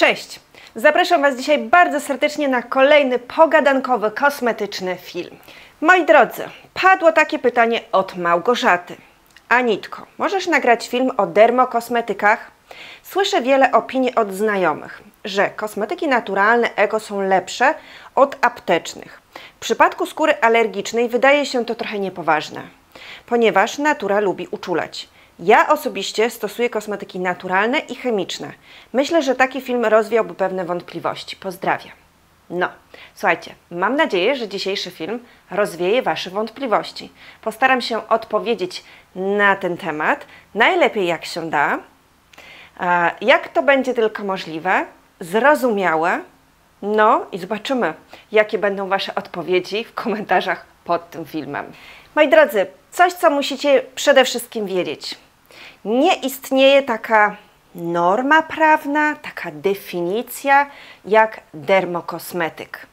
Cześć! Zapraszam Was dzisiaj bardzo serdecznie na kolejny pogadankowy, kosmetyczny film. Moi drodzy, padło takie pytanie od Małgorzaty. Anitko, możesz nagrać film o dermokosmetykach? Słyszę wiele opinii od znajomych, że kosmetyki naturalne eko są lepsze od aptecznych. W przypadku skóry alergicznej wydaje się to trochę niepoważne, ponieważ natura lubi uczulać. Ja osobiście stosuję kosmetyki naturalne i chemiczne. Myślę, że taki film rozwiałby pewne wątpliwości. Pozdrawiam. No, słuchajcie, mam nadzieję, że dzisiejszy film rozwieje Wasze wątpliwości. Postaram się odpowiedzieć na ten temat, najlepiej jak się da, jak to będzie tylko możliwe, zrozumiałe, no i zobaczymy, jakie będą Wasze odpowiedzi w komentarzach pod tym filmem. Moi drodzy, coś, co musicie przede wszystkim wiedzieć – nie istnieje taka norma prawna, taka definicja jak dermokosmetyk.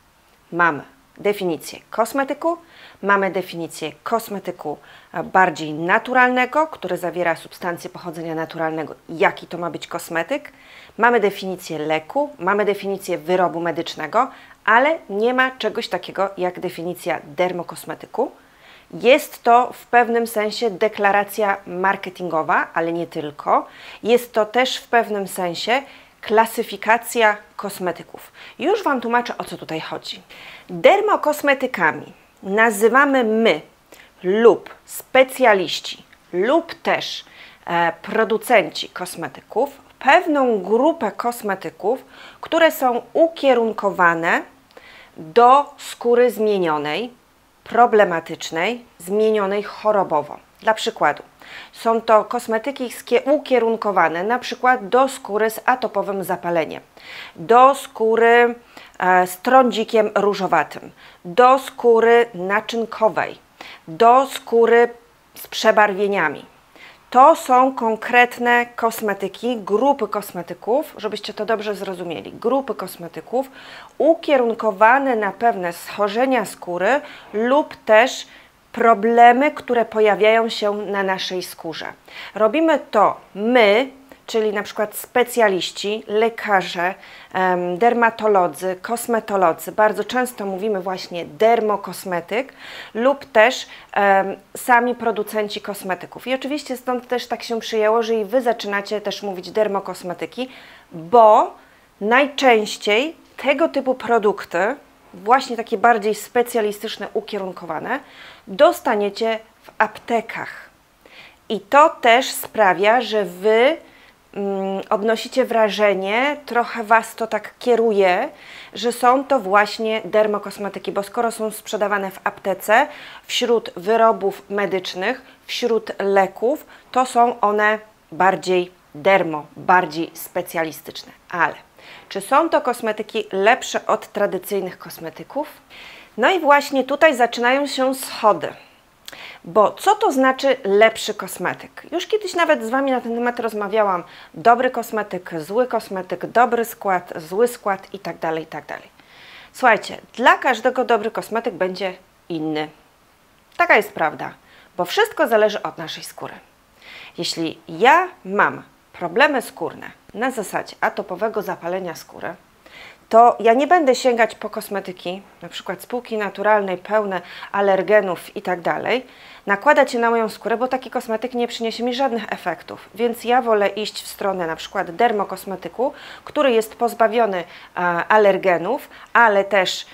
Mamy definicję kosmetyku, mamy definicję kosmetyku bardziej naturalnego, który zawiera substancje pochodzenia naturalnego, jaki to ma być kosmetyk. Mamy definicję leku, mamy definicję wyrobu medycznego, ale nie ma czegoś takiego jak definicja dermokosmetyku. Jest to w pewnym sensie deklaracja marketingowa, ale nie tylko. Jest to też w pewnym sensie klasyfikacja kosmetyków. Już Wam tłumaczę o co tutaj chodzi. Dermokosmetykami nazywamy my lub specjaliści lub też e, producenci kosmetyków pewną grupę kosmetyków, które są ukierunkowane do skóry zmienionej, problematycznej, zmienionej chorobowo. Dla przykładu, są to kosmetyki ukierunkowane na przykład do skóry z atopowym zapaleniem, do skóry e, z trądzikiem różowatym, do skóry naczynkowej, do skóry z przebarwieniami. To są konkretne kosmetyki, grupy kosmetyków, żebyście to dobrze zrozumieli. Grupy kosmetyków ukierunkowane na pewne schorzenia skóry lub też problemy, które pojawiają się na naszej skórze. Robimy to my, czyli na przykład specjaliści, lekarze, dermatolodzy, kosmetolodzy. Bardzo często mówimy właśnie dermokosmetyk lub też sami producenci kosmetyków. I oczywiście stąd też tak się przyjęło, że i Wy zaczynacie też mówić dermokosmetyki, bo najczęściej tego typu produkty, właśnie takie bardziej specjalistyczne, ukierunkowane, dostaniecie w aptekach. I to też sprawia, że Wy odnosicie wrażenie, trochę Was to tak kieruje, że są to właśnie dermokosmetyki, bo skoro są sprzedawane w aptece, wśród wyrobów medycznych, wśród leków, to są one bardziej dermo, bardziej specjalistyczne. Ale czy są to kosmetyki lepsze od tradycyjnych kosmetyków? No i właśnie tutaj zaczynają się schody. Bo co to znaczy lepszy kosmetyk? Już kiedyś nawet z Wami na ten temat rozmawiałam. Dobry kosmetyk, zły kosmetyk, dobry skład, zły skład itd. Tak itd. Tak Słuchajcie, dla każdego dobry kosmetyk będzie inny. Taka jest prawda, bo wszystko zależy od naszej skóry. Jeśli ja mam problemy skórne na zasadzie atopowego zapalenia skóry, to ja nie będę sięgać po kosmetyki, na przykład spółki naturalnej, pełne alergenów i tak dalej, nakładać je na moją skórę, bo taki kosmetyk nie przyniesie mi żadnych efektów. Więc ja wolę iść w stronę na przykład dermokosmetyku, który jest pozbawiony e, alergenów, ale też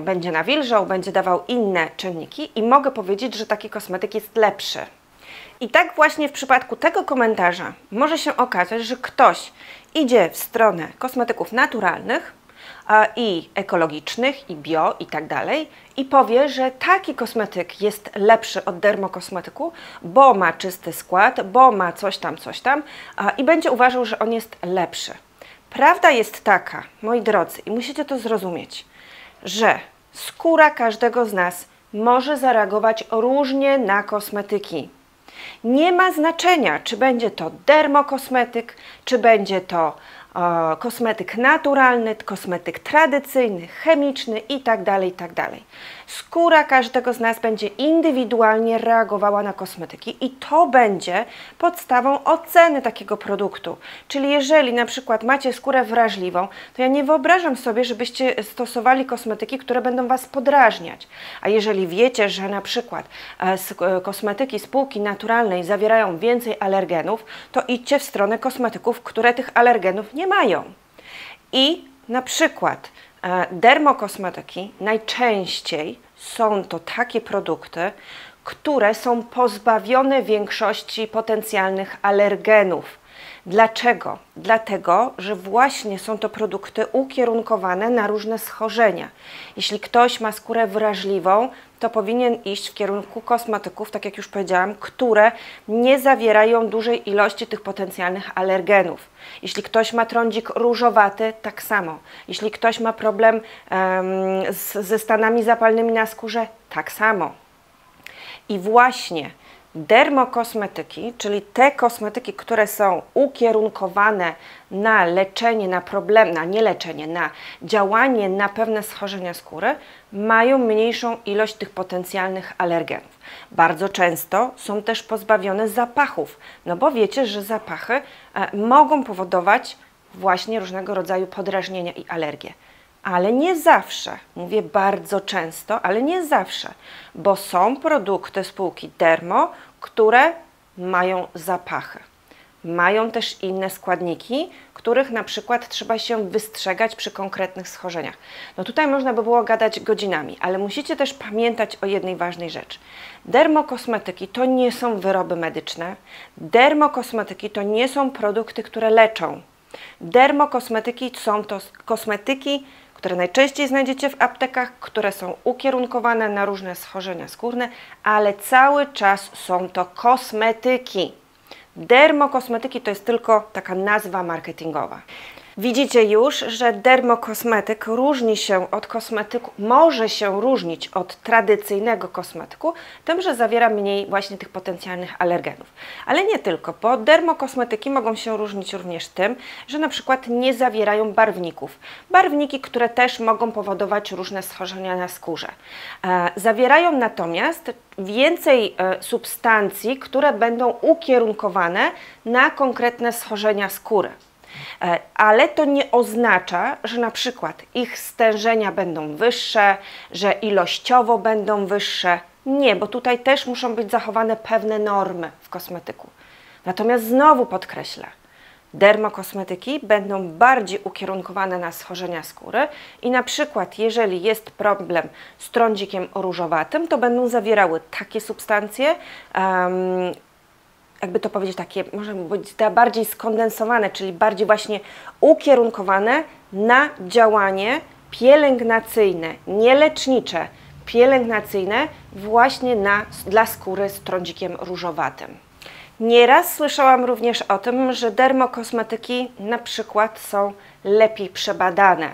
będzie nawilżał, będzie dawał inne czynniki i mogę powiedzieć, że taki kosmetyk jest lepszy. I tak właśnie w przypadku tego komentarza może się okazać, że ktoś idzie w stronę kosmetyków naturalnych i ekologicznych, i bio, i tak dalej, i powie, że taki kosmetyk jest lepszy od dermokosmetyku, bo ma czysty skład, bo ma coś tam, coś tam, i będzie uważał, że on jest lepszy. Prawda jest taka, moi drodzy, i musicie to zrozumieć, że skóra każdego z nas może zareagować różnie na kosmetyki. Nie ma znaczenia, czy będzie to dermokosmetyk, czy będzie to kosmetyk naturalny, kosmetyk tradycyjny, chemiczny itd., tak itd. Skóra każdego z nas będzie indywidualnie reagowała na kosmetyki i to będzie podstawą oceny takiego produktu. Czyli jeżeli na przykład macie skórę wrażliwą, to ja nie wyobrażam sobie, żebyście stosowali kosmetyki, które będą Was podrażniać. A jeżeli wiecie, że na przykład e, e, kosmetyki spółki naturalnej zawierają więcej alergenów, to idźcie w stronę kosmetyków, które tych alergenów nie mają. I na przykład dermokosmetyki najczęściej są to takie produkty, które są pozbawione większości potencjalnych alergenów. Dlaczego? Dlatego, że właśnie są to produkty ukierunkowane na różne schorzenia. Jeśli ktoś ma skórę wrażliwą, to powinien iść w kierunku kosmetyków, tak jak już powiedziałam, które nie zawierają dużej ilości tych potencjalnych alergenów. Jeśli ktoś ma trądzik różowaty, tak samo. Jeśli ktoś ma problem um, z, ze stanami zapalnymi na skórze, tak samo. I właśnie dermokosmetyki, czyli te kosmetyki, które są ukierunkowane na leczenie, na problem, na nie leczenie, na działanie na pewne schorzenia skóry, mają mniejszą ilość tych potencjalnych alergenów. Bardzo często są też pozbawione zapachów, no bo wiecie, że zapachy e, mogą powodować właśnie różnego rodzaju podrażnienia i alergie ale nie zawsze. Mówię bardzo często, ale nie zawsze, bo są produkty spółki Dermo, które mają zapachy. Mają też inne składniki, których na przykład trzeba się wystrzegać przy konkretnych schorzeniach. No tutaj można by było gadać godzinami, ale musicie też pamiętać o jednej ważnej rzeczy. Dermokosmetyki to nie są wyroby medyczne. Dermokosmetyki to nie są produkty, które leczą. Dermokosmetyki są to kosmetyki które najczęściej znajdziecie w aptekach, które są ukierunkowane na różne schorzenia skórne, ale cały czas są to kosmetyki. Dermokosmetyki to jest tylko taka nazwa marketingowa. Widzicie już, że dermokosmetyk różni się od kosmetyku, może się różnić od tradycyjnego kosmetyku, tym, że zawiera mniej właśnie tych potencjalnych alergenów. Ale nie tylko, bo dermokosmetyki mogą się różnić również tym, że na przykład nie zawierają barwników. Barwniki, które też mogą powodować różne schorzenia na skórze. E, zawierają natomiast więcej e, substancji, które będą ukierunkowane na konkretne schorzenia skóry. E, ale to nie oznacza, że na przykład ich stężenia będą wyższe, że ilościowo będą wyższe. Nie, bo tutaj też muszą być zachowane pewne normy w kosmetyku. Natomiast znowu podkreślę, dermokosmetyki będą bardziej ukierunkowane na schorzenia skóry i na przykład jeżeli jest problem z trądzikiem różowatym, to będą zawierały takie substancje, um, jakby to powiedzieć, takie, może być bardziej skondensowane, czyli bardziej właśnie ukierunkowane na działanie pielęgnacyjne, nie lecznicze, pielęgnacyjne właśnie na, dla skóry z trądzikiem różowatym. Nieraz słyszałam również o tym, że dermokosmetyki na przykład są lepiej przebadane.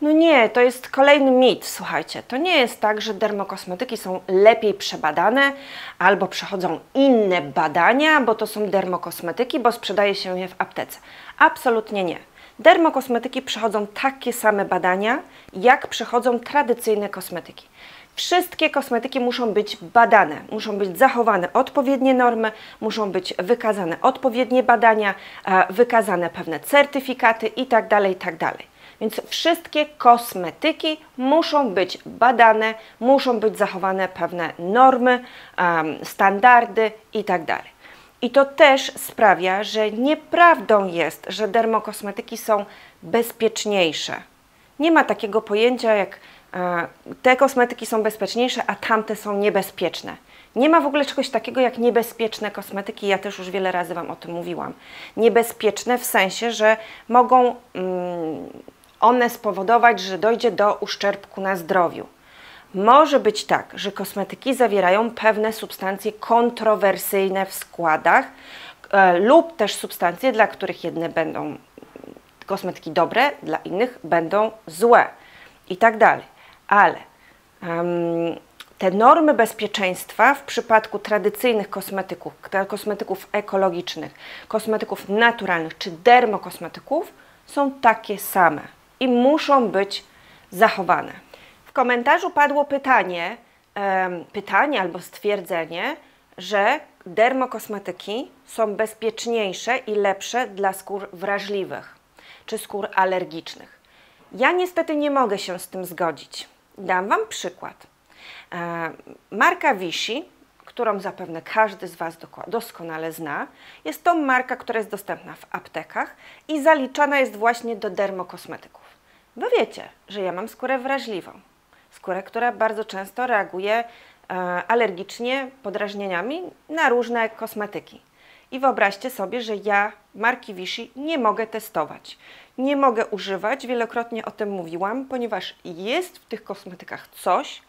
No nie, to jest kolejny mit. Słuchajcie, to nie jest tak, że dermokosmetyki są lepiej przebadane albo przechodzą inne badania, bo to są dermokosmetyki, bo sprzedaje się je w aptece. Absolutnie nie. Dermokosmetyki przechodzą takie same badania, jak przechodzą tradycyjne kosmetyki. Wszystkie kosmetyki muszą być badane, muszą być zachowane odpowiednie normy, muszą być wykazane odpowiednie badania, e, wykazane pewne certyfikaty itd. Tak itd. Więc wszystkie kosmetyki muszą być badane, muszą być zachowane pewne normy, standardy itd. Tak I to też sprawia, że nieprawdą jest, że dermokosmetyki są bezpieczniejsze. Nie ma takiego pojęcia jak e, te kosmetyki są bezpieczniejsze, a tamte są niebezpieczne. Nie ma w ogóle czegoś takiego jak niebezpieczne kosmetyki, ja też już wiele razy Wam o tym mówiłam. Niebezpieczne w sensie, że mogą mm, one spowodować, że dojdzie do uszczerbku na zdrowiu. Może być tak, że kosmetyki zawierają pewne substancje kontrowersyjne w składach e, lub też substancje, dla których jedne będą kosmetyki dobre, dla innych będą złe i tak dalej. Ale um, te normy bezpieczeństwa w przypadku tradycyjnych kosmetyków, kosmetyków ekologicznych, kosmetyków naturalnych czy dermokosmetyków są takie same i muszą być zachowane. W komentarzu padło pytanie, pytanie albo stwierdzenie, że dermokosmetyki są bezpieczniejsze i lepsze dla skór wrażliwych czy skór alergicznych. Ja niestety nie mogę się z tym zgodzić. Dam Wam przykład. Marka Vichy, którą zapewne każdy z Was doskonale zna, jest to marka, która jest dostępna w aptekach i zaliczana jest właśnie do dermokosmetyków. Wy wiecie, że ja mam skórę wrażliwą. Skórę, która bardzo często reaguje e, alergicznie podrażnieniami na różne kosmetyki. I wyobraźcie sobie, że ja marki Vichy nie mogę testować. Nie mogę używać, wielokrotnie o tym mówiłam, ponieważ jest w tych kosmetykach coś,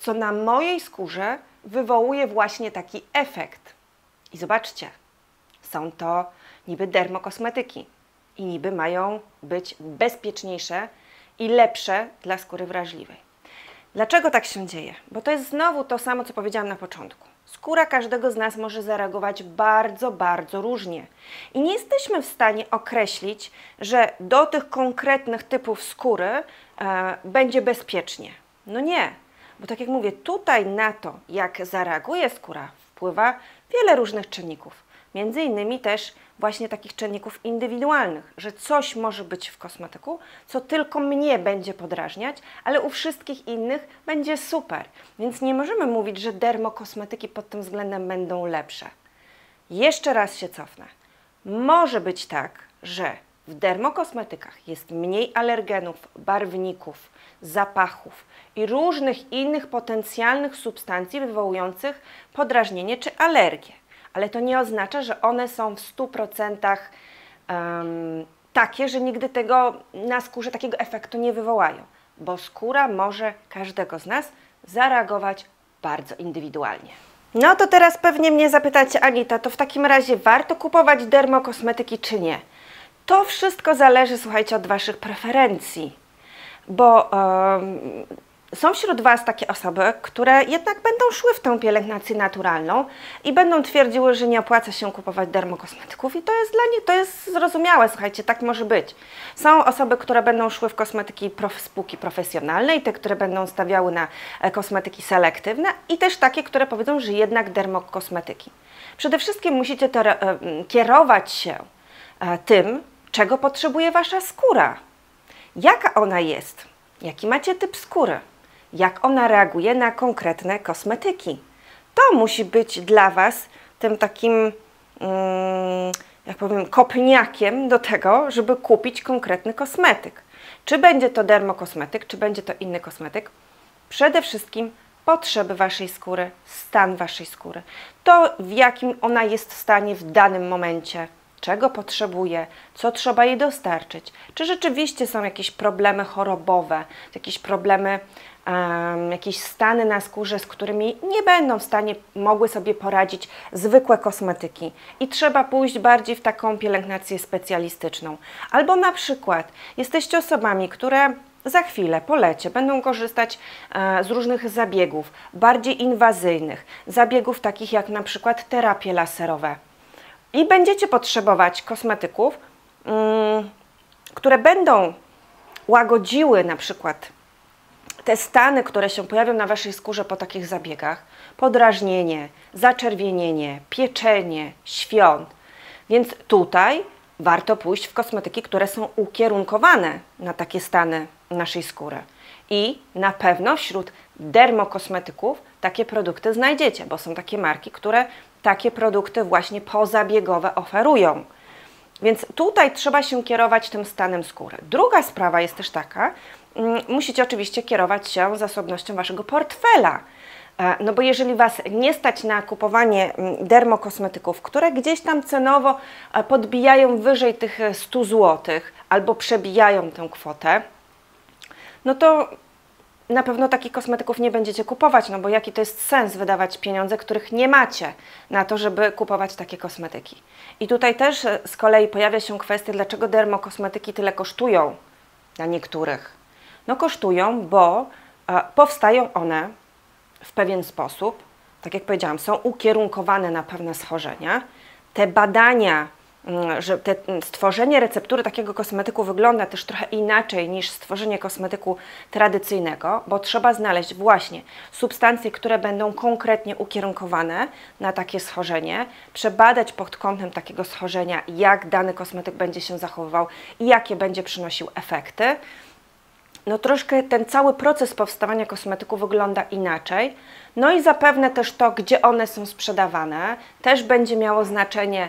co na mojej skórze wywołuje właśnie taki efekt. I zobaczcie, są to niby dermokosmetyki i niby mają być bezpieczniejsze i lepsze dla skóry wrażliwej. Dlaczego tak się dzieje? Bo to jest znowu to samo, co powiedziałam na początku. Skóra każdego z nas może zareagować bardzo, bardzo różnie. I nie jesteśmy w stanie określić, że do tych konkretnych typów skóry e, będzie bezpiecznie. No nie, bo tak jak mówię, tutaj na to, jak zareaguje skóra, wpływa wiele różnych czynników. Między innymi też właśnie takich czynników indywidualnych, że coś może być w kosmetyku, co tylko mnie będzie podrażniać, ale u wszystkich innych będzie super. Więc nie możemy mówić, że dermokosmetyki pod tym względem będą lepsze. Jeszcze raz się cofnę. Może być tak, że w dermokosmetykach jest mniej alergenów, barwników, zapachów i różnych innych potencjalnych substancji wywołujących podrażnienie czy alergię ale to nie oznacza, że one są w 100% um, takie, że nigdy tego na skórze takiego efektu nie wywołają, bo skóra może każdego z nas zareagować bardzo indywidualnie. No to teraz pewnie mnie zapytacie, Anita, to w takim razie warto kupować dermokosmetyki czy nie? To wszystko zależy, słuchajcie, od Waszych preferencji, bo um, są wśród Was takie osoby, które jednak będą szły w tę pielęgnację naturalną i będą twierdziły, że nie opłaca się kupować dermokosmetyków i to jest dla nich, to jest zrozumiałe, słuchajcie, tak może być. Są osoby, które będą szły w kosmetyki prof, spółki profesjonalne i te, które będą stawiały na e, kosmetyki selektywne i też takie, które powiedzą, że jednak dermokosmetyki. Przede wszystkim musicie to, kierować się e, tym, czego potrzebuje Wasza skóra. Jaka ona jest? Jaki macie typ skóry? jak ona reaguje na konkretne kosmetyki. To musi być dla Was tym takim, mm, jak powiem, kopniakiem do tego, żeby kupić konkretny kosmetyk. Czy będzie to dermokosmetyk, czy będzie to inny kosmetyk? Przede wszystkim potrzeby Waszej skóry, stan Waszej skóry, to w jakim ona jest stanie w danym momencie, czego potrzebuje, co trzeba jej dostarczyć, czy rzeczywiście są jakieś problemy chorobowe, jakieś problemy um, jakieś stany na skórze, z którymi nie będą w stanie mogły sobie poradzić zwykłe kosmetyki i trzeba pójść bardziej w taką pielęgnację specjalistyczną. Albo na przykład jesteście osobami, które za chwilę po lecie będą korzystać e, z różnych zabiegów bardziej inwazyjnych, zabiegów takich jak na przykład terapie laserowe. I będziecie potrzebować kosmetyków, mm, które będą łagodziły na przykład te stany, które się pojawią na Waszej skórze po takich zabiegach, podrażnienie, zaczerwienienie, pieczenie, świąt. Więc tutaj warto pójść w kosmetyki, które są ukierunkowane na takie stany naszej skóry. I na pewno wśród dermokosmetyków takie produkty znajdziecie, bo są takie marki, które takie produkty właśnie pozabiegowe oferują. Więc tutaj trzeba się kierować tym stanem skóry. Druga sprawa jest też taka, Mm, musicie oczywiście kierować się zasobnością Waszego portfela. E, no bo jeżeli Was nie stać na kupowanie mm, dermokosmetyków, które gdzieś tam cenowo e, podbijają wyżej tych 100 zł albo przebijają tę kwotę, no to na pewno takich kosmetyków nie będziecie kupować, no bo jaki to jest sens wydawać pieniądze, których nie macie na to, żeby kupować takie kosmetyki. I tutaj też e, z kolei pojawia się kwestia, dlaczego dermokosmetyki tyle kosztują dla niektórych. No kosztują, bo e, powstają one w pewien sposób, tak jak powiedziałam, są ukierunkowane na pewne schorzenia. Te badania że te, stworzenie receptury takiego kosmetyku wygląda też trochę inaczej niż stworzenie kosmetyku tradycyjnego, bo trzeba znaleźć właśnie substancje, które będą konkretnie ukierunkowane na takie schorzenie, przebadać pod kątem takiego schorzenia, jak dany kosmetyk będzie się zachowywał i jakie będzie przynosił efekty no troszkę ten cały proces powstawania kosmetyku wygląda inaczej. No i zapewne też to, gdzie one są sprzedawane, też będzie miało znaczenie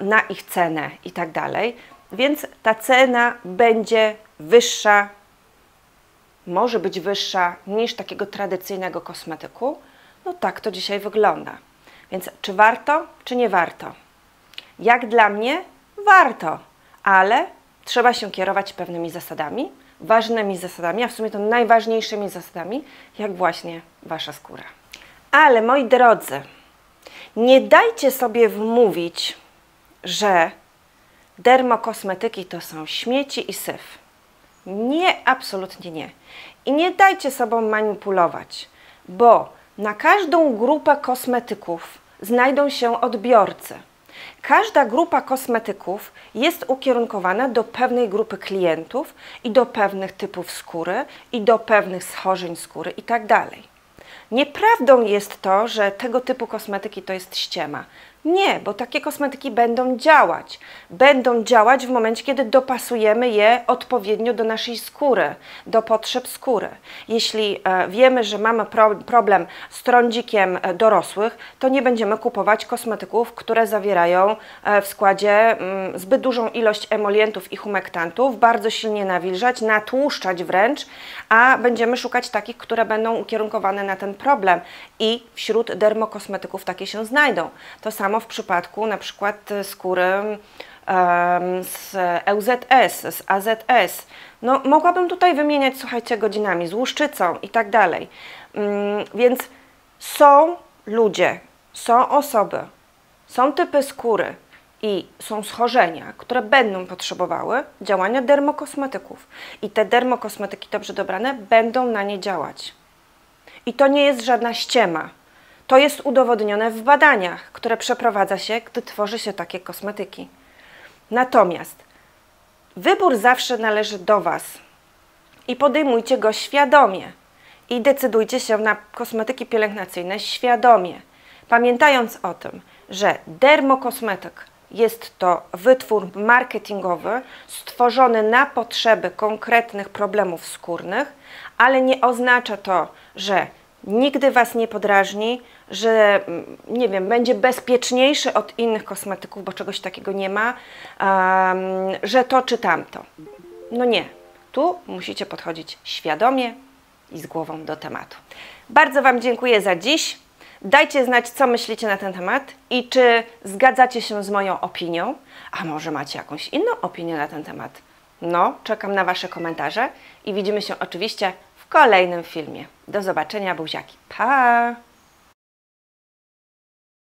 na ich cenę i tak dalej. Więc ta cena będzie wyższa, może być wyższa niż takiego tradycyjnego kosmetyku. No tak to dzisiaj wygląda. Więc czy warto, czy nie warto? Jak dla mnie, warto, ale trzeba się kierować pewnymi zasadami ważnymi zasadami, a w sumie to najważniejszymi zasadami, jak właśnie Wasza skóra. Ale moi drodzy, nie dajcie sobie wmówić, że dermokosmetyki to są śmieci i syf. Nie, absolutnie nie. I nie dajcie sobą manipulować, bo na każdą grupę kosmetyków znajdą się odbiorcy. Każda grupa kosmetyków jest ukierunkowana do pewnej grupy klientów i do pewnych typów skóry i do pewnych schorzeń skóry itd. Tak Nieprawdą jest to, że tego typu kosmetyki to jest ściema. Nie, bo takie kosmetyki będą działać. Będą działać w momencie, kiedy dopasujemy je odpowiednio do naszej skóry, do potrzeb skóry. Jeśli e, wiemy, że mamy pro, problem z trądzikiem e, dorosłych, to nie będziemy kupować kosmetyków, które zawierają e, w składzie mm, zbyt dużą ilość emolientów i humektantów, bardzo silnie nawilżać, natłuszczać wręcz, a będziemy szukać takich, które będą ukierunkowane na ten problem i wśród dermokosmetyków takie się znajdą. To samo samo w przypadku na przykład skóry z LZS, z AZS. No, mogłabym tutaj wymieniać, słuchajcie, godzinami, z łuszczycą i tak dalej. Mm, więc są ludzie, są osoby, są typy skóry i są schorzenia, które będą potrzebowały działania dermokosmetyków. I te dermokosmetyki dobrze dobrane będą na nie działać. I to nie jest żadna ściema. To jest udowodnione w badaniach, które przeprowadza się, gdy tworzy się takie kosmetyki. Natomiast wybór zawsze należy do Was i podejmujcie go świadomie i decydujcie się na kosmetyki pielęgnacyjne świadomie, pamiętając o tym, że dermokosmetyk jest to wytwór marketingowy stworzony na potrzeby konkretnych problemów skórnych, ale nie oznacza to, że nigdy Was nie podrażni, że mm, nie wiem, będzie bezpieczniejszy od innych kosmetyków, bo czegoś takiego nie ma, um, że to czy tamto. No nie. Tu musicie podchodzić świadomie i z głową do tematu. Bardzo Wam dziękuję za dziś. Dajcie znać, co myślicie na ten temat i czy zgadzacie się z moją opinią, a może macie jakąś inną opinię na ten temat. No, czekam na Wasze komentarze i widzimy się oczywiście w kolejnym filmie. Do zobaczenia, buziaki. Pa!